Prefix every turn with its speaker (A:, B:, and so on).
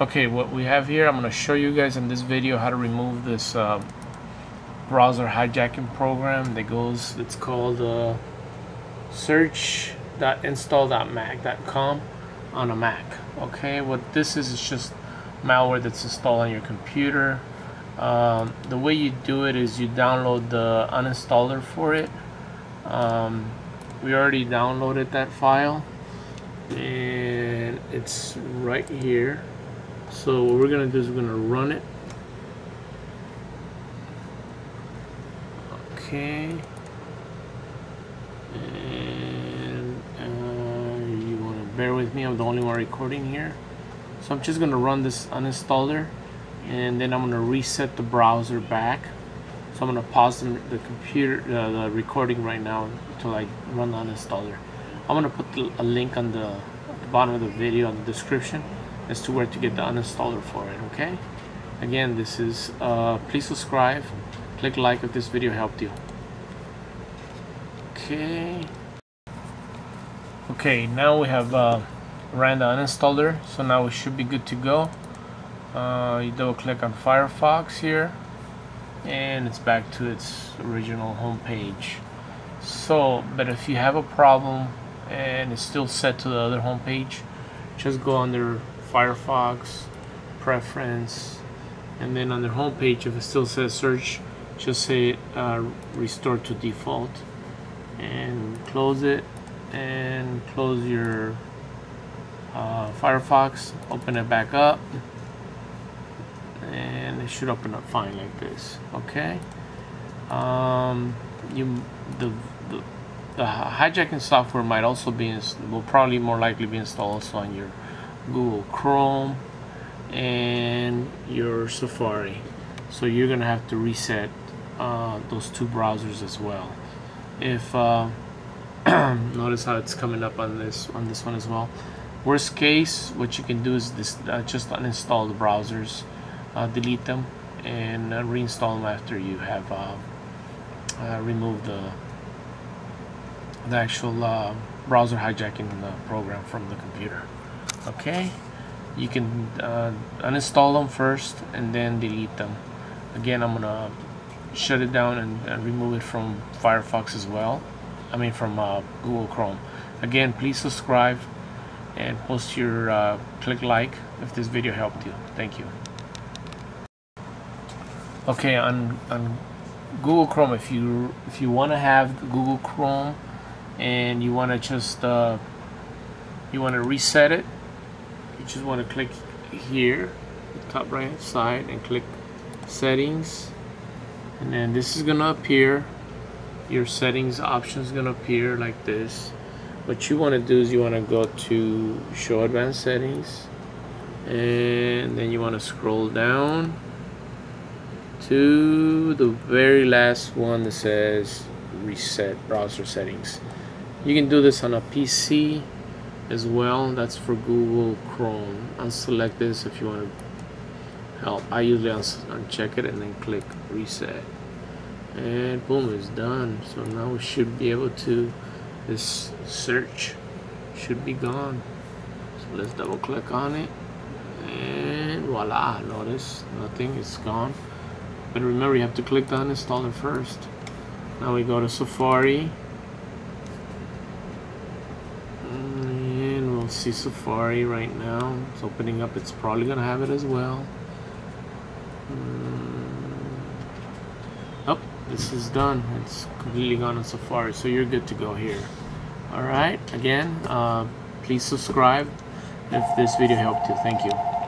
A: Okay, what we have here, I'm going to show you guys in this video how to remove this uh, browser hijacking program that goes, it's called uh, search.installmac.com on a Mac. Okay, what this is is just malware that's installed on your computer. Um, the way you do it is you download the uninstaller for it. Um, we already downloaded that file and it's right here so what we're gonna do is we're gonna run it. Okay. And uh, you want to bear with me I'm the only one recording here. So I'm just gonna run this uninstaller and then I'm gonna reset the browser back. So I'm gonna pause the, the computer uh, the recording right now until I run the uninstaller. I'm gonna put the, a link on the, the bottom of the video in the description as to where to get the uninstaller for it okay? Again this is uh, please subscribe click like if this video helped you. Okay. Okay now we have uh, ran the uninstaller so now we should be good to go. Uh, you double click on Firefox here and it's back to its original home page so but if you have a problem and it's still set to the other home page just go under Firefox preference and then on the home page if it still says search just say uh, restore to default and close it and close your uh, Firefox open it back up and it should open up fine like this okay? Um, you the, the the hijacking software might also be will probably more likely be installed also on your Google Chrome and your Safari. So you're gonna have to reset uh, those two browsers as well. If uh, notice how it's coming up on this on this one as well. Worst case what you can do is this uh, just uninstall the browsers uh, delete them and uh, reinstall them after you have uh, removed the the actual browser hijacking the program from the computer okay? You can uh, uninstall them first and then delete them. Again I'm gonna shut it down and, and remove it from Firefox as well. I mean from uh, Google Chrome. Again please subscribe and post your uh, click like if this video helped you. Thank you. Okay on, on Google Chrome if you if you want to have Google Chrome and you want to just uh, you want to reset it you just want to click here top right side and click settings. And then this is gonna appear your settings options gonna appear like this. What you want to do is you want to go to show advanced settings and then you want to scroll down to the very last one that says reset browser settings. You can do this on a PC as well. That's for Google Chrome. Unselect this if you want to help. I usually uncheck it and then click reset. And boom it's done. So now we should be able to this search should be gone. So let's double click on it. And voila notice nothing is gone. But remember you have to click the uninstaller first. Now we go to Safari see Safari right now. It's opening up. It's probably going to have it as well. Oh, this is done. It's completely gone on Safari. So you're good to go here. Alright, again, uh, please subscribe if this video helped you. Thank you.